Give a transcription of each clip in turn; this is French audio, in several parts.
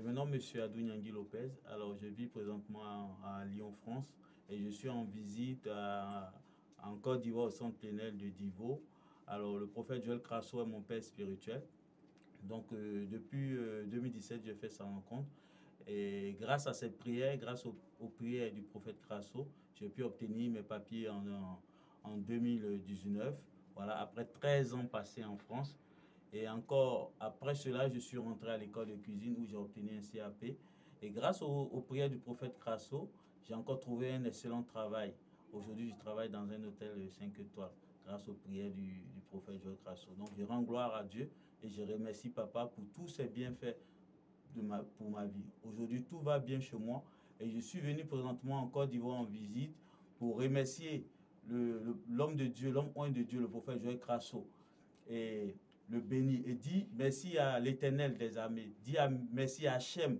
Je me nomme M. Adou Lopez. Alors, je vis présentement à, Lyon, France, et je suis en visite en Côte d'Ivoire au centre plénel de Divo. Alors, le prophète Joël Crasso est mon père spirituel. Donc, euh, depuis 2017, euh, j'ai fait sa rencontre. Et grâce à cette prière, grâce aux, prières du prophète Crasso, j'ai pu obtenir mes papiers en, en 2019. Voilà, après 13 ans passés en France. Et encore après cela, je suis rentré à l'école de cuisine où j'ai obtenu un CAP. Et grâce aux, prières du prophète Crasso, j'ai encore trouvé un excellent travail. Aujourd'hui, je travaille dans un hôtel de 5 étoiles grâce aux prières du, prophète Joël Crasso. Donc, je rends gloire à Dieu et je remercie Papa pour tous ses bienfaits pour ma vie. Aujourd'hui, tout va bien chez moi et je suis venu présentement en Côte d'Ivoire en visite pour remercier l'homme de Dieu, l'homme de Dieu, le prophète Joël Crasso. Et le bénit et dit merci à l'éternel des armées, dit merci à Hachem,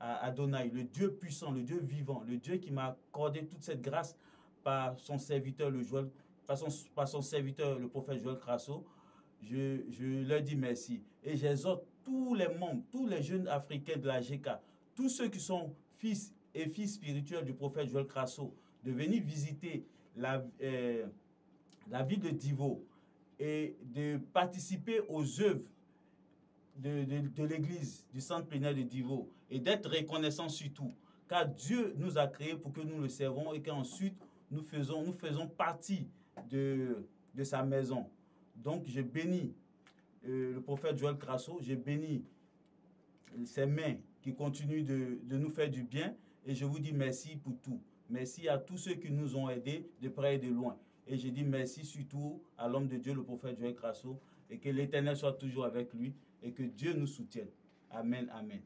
à Adonai, le Dieu puissant, le Dieu vivant, le Dieu qui m'a accordé toute cette grâce par son serviteur, le Joël, par, son, serviteur, le prophète Joël Crasso. Je, leur dis merci. Et j'exhorte tous les membres, tous les jeunes africains de la GK, tous ceux qui sont fils et filles spirituels du prophète Joël Crasso, de venir visiter la, euh, la ville de Divo, et de participer aux œuvres de, de, l'Église, du centre plénière de Divo, et d'être reconnaissant surtout. Car Dieu nous a créés pour que nous le servons et qu'ensuite nous faisons, nous faisons partie de, de sa maison. Donc je bénis euh, le prophète Joël Crasso, je bénis ses mains qui continuent de, de nous faire du bien et je vous dis merci pour tout. Merci à tous ceux qui nous ont aidés de près et de loin. Et je dis merci surtout à l'homme de Dieu, le prophète Joël Crasso, et que l'Éternel soit toujours avec lui et que Dieu nous soutienne. Amen, amen.